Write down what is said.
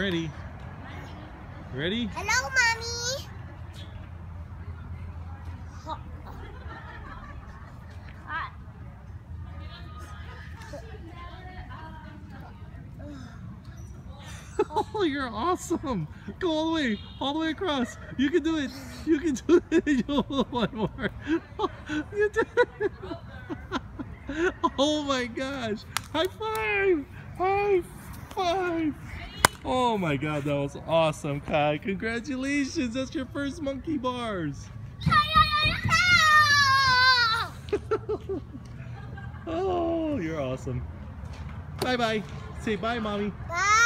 Ready? Ready? Hello, mommy. Oh, you're awesome. Go all the way, all the way across. You can do it. You can do it. One more. You did it. Oh my gosh. High five. High five. Oh my god, that was awesome, Kai. Congratulations. That's your first monkey bars. oh, you're awesome. Bye bye. Say bye, mommy. Bye.